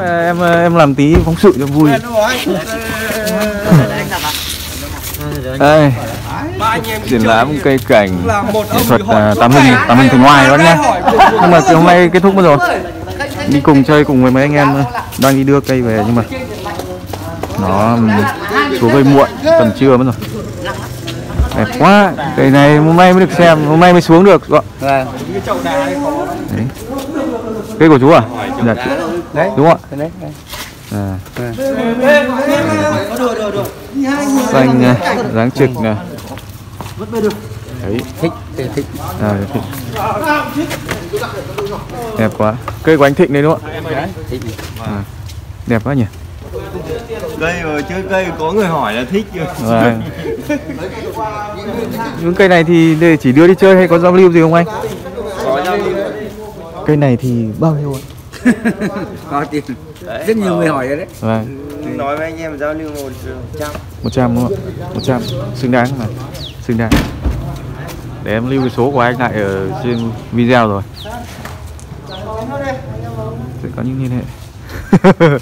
em em làm tí phóng sự cho vui. Đây. Triển lãm cây cảnh nghệ thuật à, tám hình tám hình thành ngoài đó nhá. Nhưng mà từ hôm nay kết thúc mất rồi. đi cùng chơi cùng với mấy anh em đang đi đưa cây về nhưng mà nó xuống cây muộn tầm trưa mất rồi. Đẹp quá cây này hôm nay mới được xem hôm nay mới xuống được. Đấy. Cây của chú à dạ. Đấy. đúng không ạ Đấy. à. xanh này, dáng trực này đấy Thích, thích, thích. à, thích. đẹp quá cây của anh thịnh đấy đúng không ạ Thích. à. đẹp quá nhỉ cây mà chơi cây có người hỏi là thích chưa Vâng. những cây này thì để chỉ đưa đi chơi hay có giao lưu gì không anh cây này thì bao nhiêu ạ? Có tiền. Rất nhiều người hỏi rồi đấy. vâng. Nói với anh em giao lưu một trăm. 100 đúng không ạ? 100 xứng đáng mà. Xứng đáng. Để em lưu cái số của anh lại ở trên video rồi. Sẽ có những liên hệ.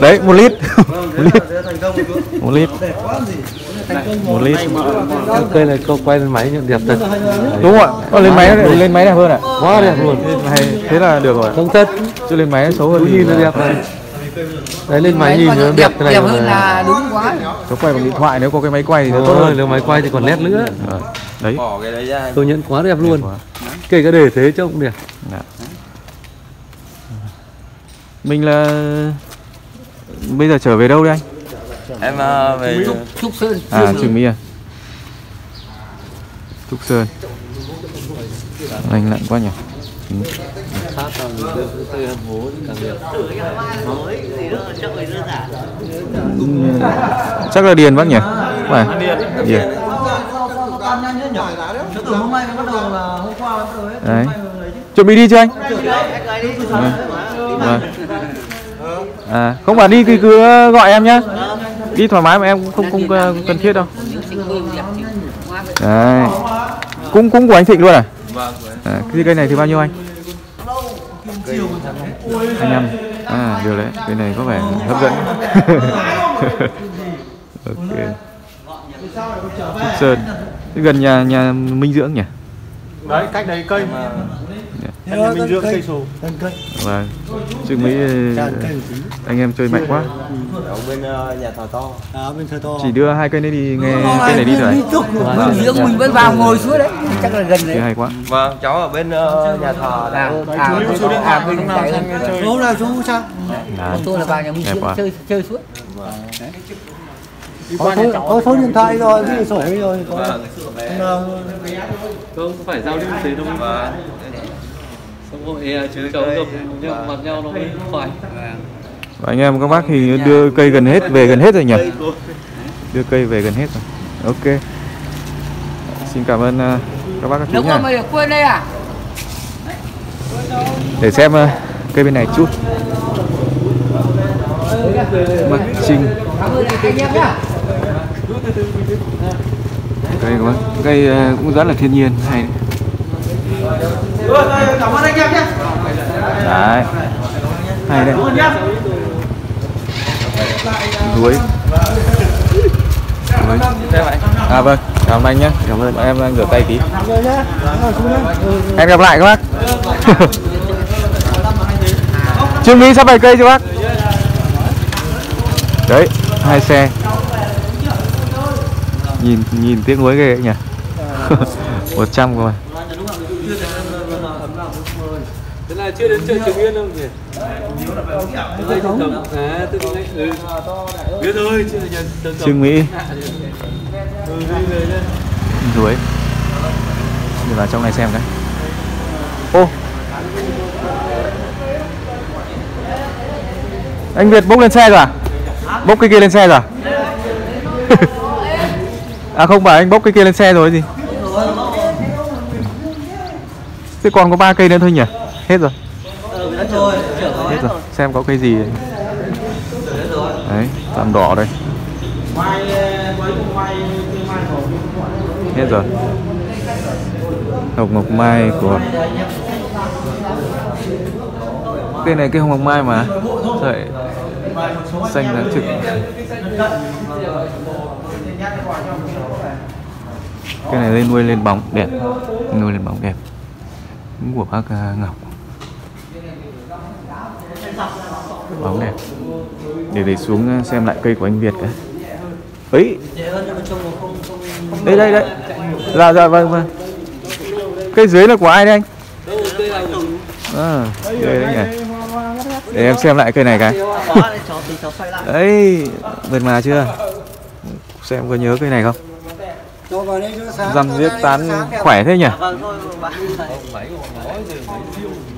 Đấy một lít. Một lít. một lít một lít. cây này câu quay lên máy nhận đẹp thật. Đúng không ạ? Ờ, lên máy lên máy đẹp hơn ạ quá đẹp luôn. Hay thế là được rồi. Không thật chứ lên máy xấu hơn nhìn nó đẹp này đấy lên máy nhìn nó đẹp thế này đẹp hơn là đúng quá. có quay bằng điện thoại nếu có cái máy quay thì nó tốt hơn. nếu máy quay thì còn nét nữa. Ờ, đấy. Bỏ cái đấy ra. Tôi nhận quá đẹp luôn. kể cả để thế trông cũng đẹp. Mình là bây giờ trở về đâu đây anh? Em à, về Trúc, Trúc Sơn. À Trường Mỹ à? Trúc Sơn. Lành lặn quá nhỉ. Ừ. hố càng đẹp Chắc là Điền bác nhỉ? Phải. Điền. Đấy. Chuẩn bị đi chưa anh? Vâng. Vâng. À, không phải đi thì cứ gọi em nhá. Đi thoải mái mà em cũng không không ờ, cần thiết đâu. Đấy. Cũng cũng của anh Thịnh luôn à? À, cái cây này thì bao nhiêu anh? 25 À được đấy Cây này có vẻ hấp dẫn Ok Trúc Sơn gần nhà nhà Minh Dưỡng nhỉ? đấy cách đấy cây Dạ. anh mình dưỡng cây sổ Vâng. Chứ mấy ờ, anh em chơi mạnh quá. Ở bên ờ, nhà thờ to. Chỉ đưa hai cây này đi nghe cây này đi rồi. Mình dưỡng mình vẫn vào ngồi xuống đấy. Chắc là gần đấy. hay quá. Vâng cháu ở bên nhà thờ À, đó. À, bên à, bên chạy hơn. Số là số sao? Đấy. Tôi là vào nhà mình chơi chơi suốt. Có số, có số điện thoại rồi, ghi sổ rồi. Có. Ờ, không. Phải giao lưu thế đâu và chứ cháu mặt nhau nó mới phải Và anh em các bác thì đưa cây gần hết về gần hết rồi nhỉ? Đưa cây về gần hết rồi Ok Xin cảm ơn ờ, các bác các chú nha à? để xem cây bên này chút em nhá. cây các bác cây cũng rất là thiên nhiên hay. Cảm ơn anh em nhé. đấy. Hay đấy. Đuối. Đuối. À vâng. Cảm ơn anh nhé cảm ơn em đang rửa tay tí. Em gặp lại các bác. Trương mỹ sắp về cây chưa bác? Đấy, hai xe. Nhìn nhìn tiếng uối ghê ấy nhỉ. 100 rồi chưa đến chợ Trường Yên đâu nhỉ? À ừ. Biết tầm trương mỹ ừ đi vào trong này xem cái. Ô. Anh việt bốc lên xe rồi à? Bốc cái kia lên xe rồi à? À không phải anh bốc cái kia lên xe rồi gì? Thế còn có ba cây nữa thôi nhỉ hết rồi. Hết rồi. xem có cây gì. Đấy làm đỏ đây. Hết rồi. Hồng ngọc mai của cây này cây hồng ngọc mai mà. Thể xanh lá trực. cái này lên nuôi lên bóng đẹp. Nuôi lên bóng đẹp. Của bác à, Ngọc bóng đẹp để để xuống ờ, xem lại cây của anh Việt cái ấy. Đây đây đây. Dạ dạ vâng vâng. Cây dưới là của ai đây anh? À, đây đấy nhỉ. Để em xem lại cây này cái. Đấy mượt mà chưa? Xem có nhớ cây này không? Cho vào răm riết tán khỏe thế nhỉ?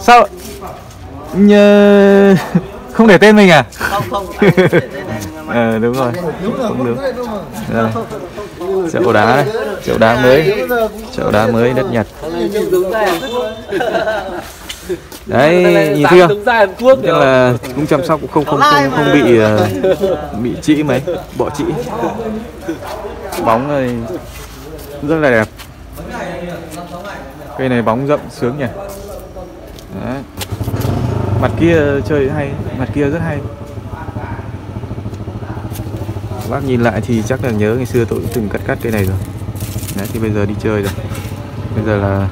Sao? Nhờ không để tên mình à? Không không. để mà ờ đúng rồi. Đúng rồi, không không được. Đây. chậu đá đây chậu đá mới. Chậu đá mới đất nhật. Đấy nhìn Hàn Quốc tức là cũng chăm sóc cũng không không không, không bị ờ, bị trĩ mấy bỏ trĩ. Bóng này rất là đẹp. Cây này bóng rộng sướng nhỉ? Đấy. Mặt kia chơi hay mặt kia rất hay. Bác nhìn lại thì chắc là nhớ ngày xưa tôi cũng từng cắt cắt cây này rồi. Đấy, thì bây giờ đi chơi rồi. Bây giờ là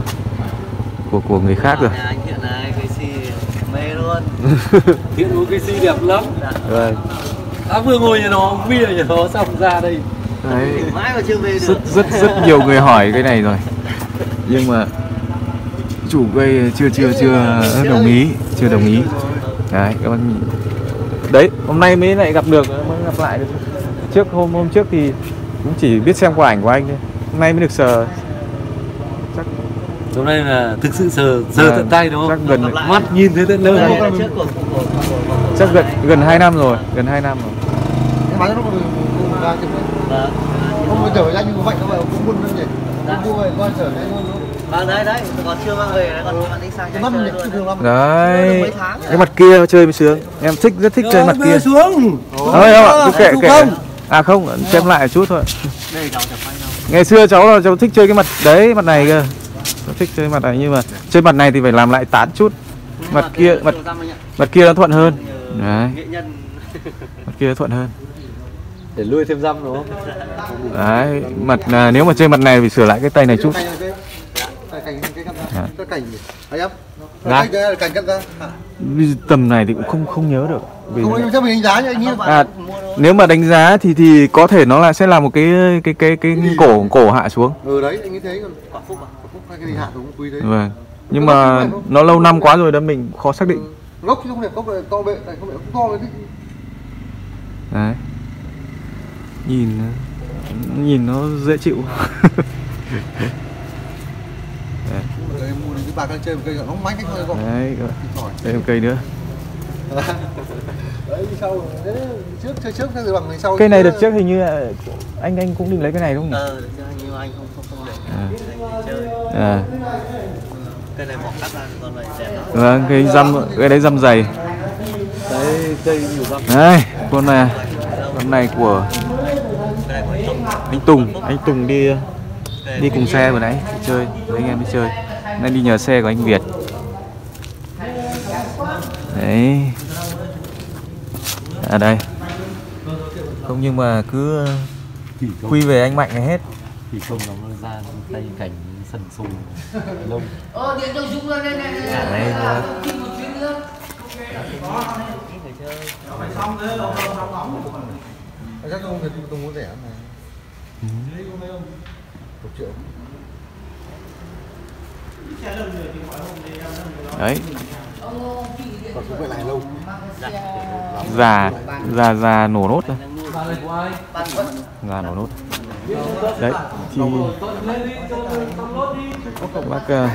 của của người khác rồi. Anh hiện này cái gì? Mê luôn. Hiện có cái si đẹp lắm. Vâng. Đã vừa ngồi nhà nó, bia nhà nó xong ra đây. Đấy, Mãi mà chưa về được. rất rất rất nhiều người hỏi cái này rồi. Nhưng mà chủ cây chưa chưa chưa đồng ý chưa đồng ý đấy các bạn nhìn. đấy hôm nay mới lại gặp được mới gặp lại được trước hôm hôm trước thì cũng chỉ biết xem qua ảnh của anh thôi hôm nay mới được sờ Hôm nay là thực sự sờ, sờ Vâng, tận tay đúng chắc không? gần Mắt nhìn thấy tận nơi chắc gần gần 2 năm rồi gần 2 năm rồi máy nó còn. Vâng. Không phải chở ra như vậy đâu mà cũng buôn luôn nhỉ. Mua về coi chở đây luôn. Vâng đấy đấy, còn chưa mang về đấy, còn chưa mang đi sang Cái chơi luôn. thường lắm. đấy. Mấy tháng cái mặt kia chơi mới sướng. Em thích rất thích chơi mặt kia. xuống. thôi không ạ cứ kệ kệ. à không xem lại chút thôi. Ngày xưa cháu là cháu thích chơi cái mặt đấy mặt này cơ. Cháu thích chơi mặt này nhưng mà chơi mặt này thì phải làm lại tán chút. Mặt kia mặt mặt kia nó thuận hơn. Đấy. Nghệ nhân. mặt kia nó thuận hơn. Để nuôi thêm răm đúng không? đấy mặt à, nếu mà chơi mặt này thì sửa lại cái tay này chút Cành này cái- cái cành cái Cái cành gì? Ấy em. Dạ. Cái cái cành cắt ra. À. tầm này thì cũng không không nhớ được vì Không anh cho mình đánh giá cho anh nhé. à, nếu mà đánh giá thì thì có thể nó là sẽ là một cái cái cái cái cổ cổ hạ xuống Ừ đấy, anh nghĩ thế còn Quả phúc à? phúc hay cái gì hạ cũng quý thế. vâng nhưng mà nó lâu năm quá rồi đó mình khó xác định Gốc chứ không đẹp, gốc này to bệ, này không phải to cái đấy nhìn nhìn nó dễ chịu Em mua đến cái bà đang chơi một cây nó mánh cách thôi không? đấy đây một cây nữa Đấy sau thế trước chơi trước rồi bằng sau. cây này đợt trước hình như là anh anh cũng định lấy cái này đúng không Ờ, mà anh không không không để. À. Chơi. à Cây này bỏ cắt ra còn này đẹp lắm. vâng cái dăm cái đấy dăm dày Đấy, cây nhiều răm đây con này con này của Cây anh Tùng. anh Tùng đi đi cùng xe vừa nãy chơi với anh em đi chơi nay đi nhờ xe của anh Việt. Đấy. À đây. Không nhưng mà cứ không, quy về anh Mạnh là hết. Chỉ không nó ra tay cảnh sần sùi. Lông. Đấy là Chắc không thì tôi muốn rẻ này. Triệu. đấy Còn cái vậy này đấy. Già già già nổ nốt rồi già nổ nốt. Đấy thì bác uh,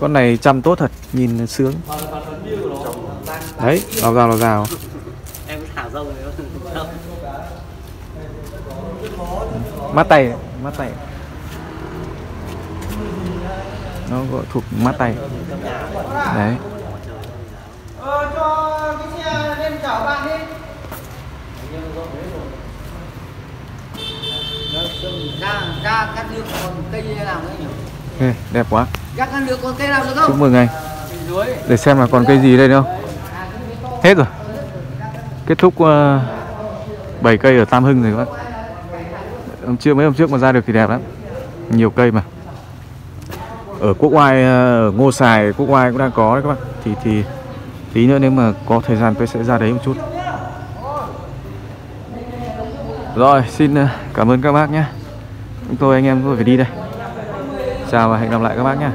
con này chăm tốt thật nhìn sướng. Đấy vào rào vào rào Em thả rông mắt tay mắt tay nó gọi thuộc mắt tay. Đấy. Ra ra cắt nước còn cây nào nữa nhỉ đẹp quá. Ra cắt nước còn cây nào nữa chúc mừng anh. Để xem là còn cây gì đây nữa không? Hết rồi. Kết thúc ờ, uh, 7 cây ở Tam Hưng rồi các bác. Hôm trước mấy hôm trước mà ra được thì đẹp lắm. Nhiều cây mà ở Quốc Oai ở Ngô Sài, Quốc Oai cũng đang có đấy các bạn. Thì thì, tí nữa nếu mà có thời gian tôi sẽ ra đấy một chút. Rồi, xin ờ, cảm ơn các bác nhé. Chúng tôi, anh em, tôi phải đi đây. Chào và hẹn gặp lại các bác nhé.